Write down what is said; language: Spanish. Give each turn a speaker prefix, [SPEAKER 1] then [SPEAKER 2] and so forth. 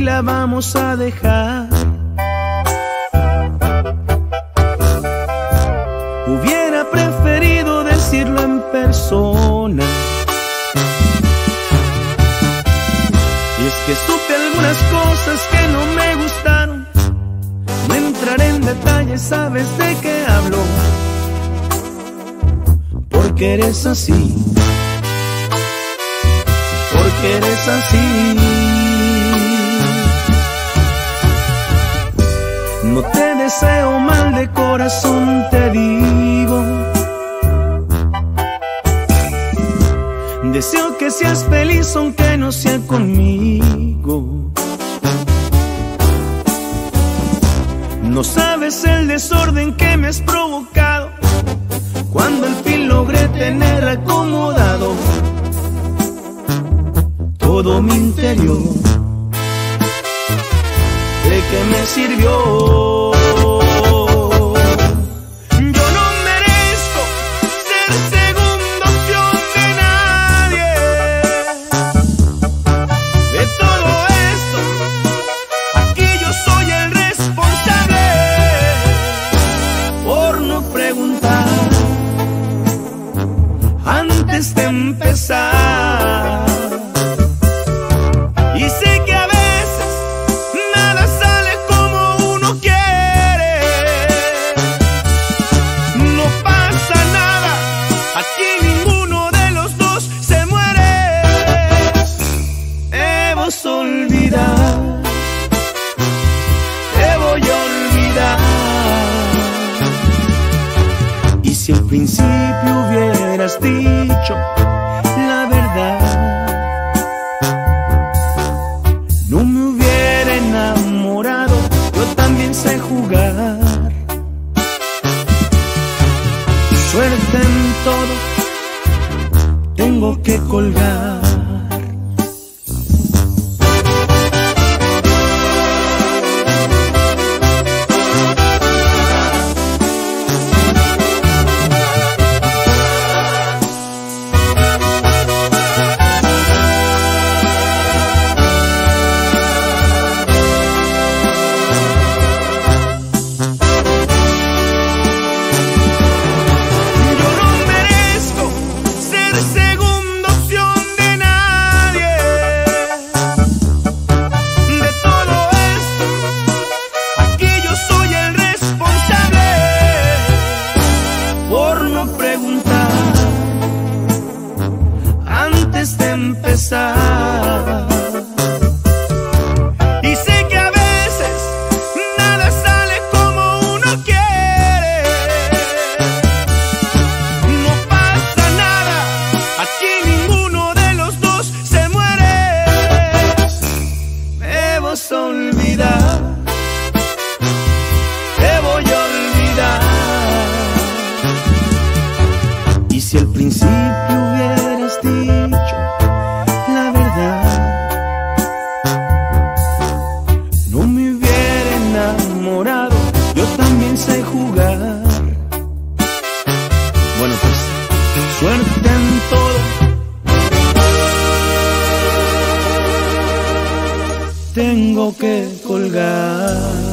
[SPEAKER 1] la vamos a dejar. Hubiera preferido decirlo en persona. Y es que supe algunas cosas que no me gustaron. No entraré en detalles, sabes de qué hablo. Porque eres así. Porque eres así. No te deseo mal de corazón, te digo. Deseo que seas feliz aunque no sea conmigo. No sabes el desorden que me has provocado cuando al fin logré tener acomodado todo mi interior. ¿De qué me sirvió? Principio hubieras dicho la verdad. No me hubiera enamorado, yo también sé jugar. Suerte en todo, tengo que colgar. Principio hubieras dicho la verdad, no me hubiera enamorado, yo también sé jugar. Bueno, pues suerte en todo. Tengo que colgar.